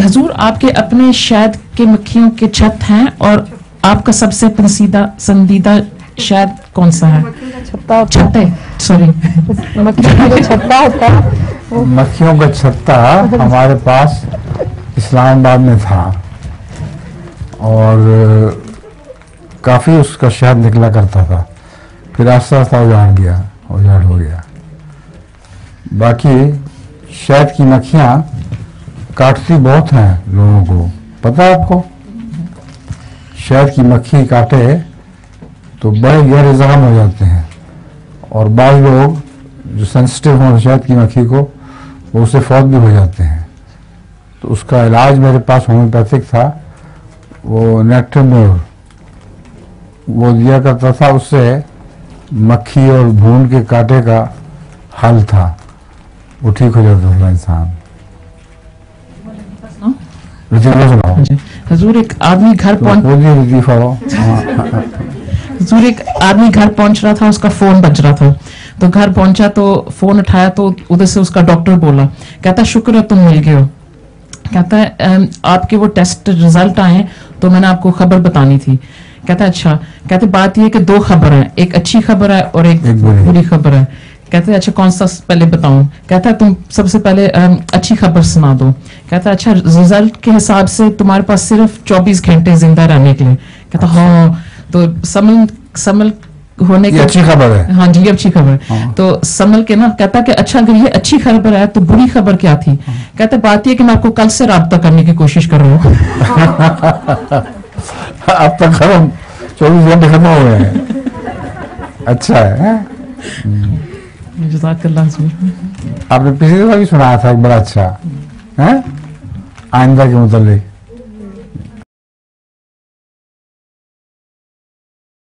हजूर। आपके अपने शहद के मक्खियों के छत हैं और आपका सबसे पसंदीदा पसंदीदा शहद कौन सा है? छत्ता। सॉरी का छत्ता होता मक्खियों का छत्ता हमारे पास इस्लामाबाद में था और काफ़ी उसका शहद निकला करता था। फिर आस्ता आस्ता उजाड़ गया उजाड़ हो गया। बाकी शहद की मक्खियाँ काटती बहुत हैं लोगों को। पता है आपको? शहद की मक्खी काटे तो बड़े गहरे जख्म हो जाते हैं। और बाद लोग जो सेंसिटिव हों शहद की मक्खी को, वो उससे फौत भी हो जाते हैं। तो उसका इलाज मेरे पास होम्योपैथिक था। वो नेक्टमोर वो दिया करता था, उससे मक्खी और भून के कांटे का हल था। वो ठीक हो जाता था इंसान। हजूर एक आदमी घर पहुँच हो हाँ, हजूर एक आदमी घर पहुँच रहा था उसका फ़ोन बज रहा था। तो घर पहुँचा तो फ़ोन उठाया तो उधर से उसका डॉक्टर बोला कहता शुक्र है तुम मिल गए हो। कहता है आपके वो टेस्ट रिज़ल्ट आए तो मैंने आपको खबर बतानी थी। कहता है अच्छा। कहते बात ये है कि दो खबर है एक अच्छी खबर है और एक। बुरी खबर है। कहते हैं अच्छा कौन सा पहले बताऊँ? कहता है तुम सबसे पहले अच्छी खबर सुना दो। कहता है अच्छा रिज़ल्ट के हिसाब से तुम्हारे पास सिर्फ़ 24 घंटे ज़िंदा रहने के लिए। कहता हाँ तो समल समल होने के अच्छी खबर है। हाँ जी अच्छी खबर हाँ। तो समल के ना कहता कि अच्छा अगर ये अच्छी खबर है तो बुरी खबर क्या थी? कहता बात ये कि मैं आपको कल से रहा करने की कोशिश कर रहा हूँ। अब तक खत्म चौबीस घंटे खत्म हो गए हैं। अच्छा है हैं? आपने पिछली दफ़ा भी सुनाया था एक बड़ा अच्छा। है? आइंदा के मुतालिक।